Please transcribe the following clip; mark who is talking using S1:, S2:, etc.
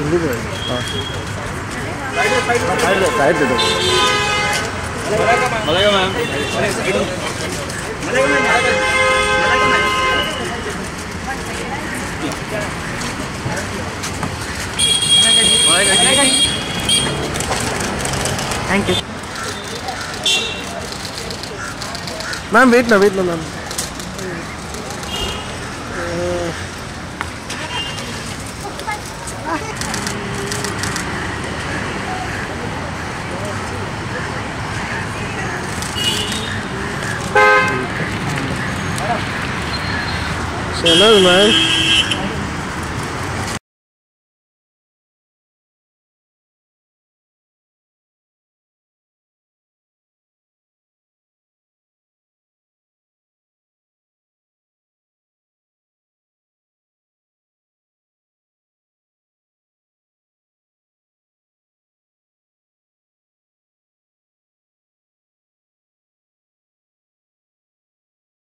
S1: Tunggu dulu. Ah.
S2: Side dulu, side dulu. Malay ka ma'am. Malay ka ma'am. Malay ka ma'am.
S1: Malay ka ma'am.
S3: Thank you. Ma'am, wait na, wait na ma'am.
S1: See another man.